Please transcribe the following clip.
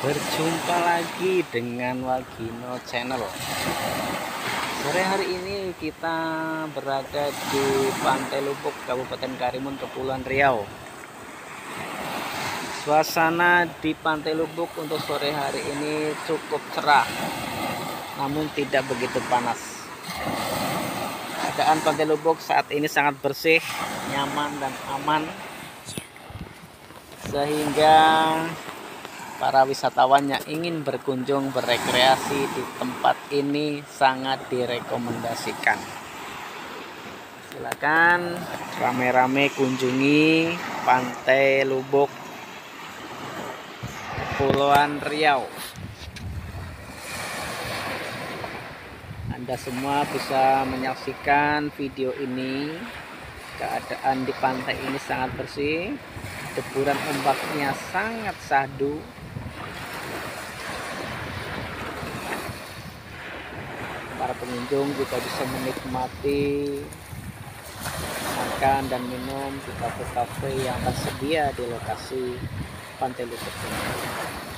Berjumpa lagi dengan Wagino Channel. Sore hari ini kita berada di Pantai Lubuk, Kabupaten Karimun, Kepulauan Riau. Suasana di Pantai Lubuk untuk sore hari ini cukup cerah, namun tidak begitu panas. Keadaan Pantai Lubuk saat ini sangat bersih, nyaman dan aman, sehingga para wisatawan yang ingin berkunjung berekreasi di tempat ini sangat direkomendasikan. Silakan rame-rame kunjungi Pantai Lubuk Kepulauan Riau. Anda semua bisa menyaksikan video ini. Keadaan di pantai ini sangat bersih. Deburan ombaknya sangat sahdu. Pengunjung juga bisa menikmati makan dan minum di kafe-kafe yang tersedia di lokasi Pantai ini.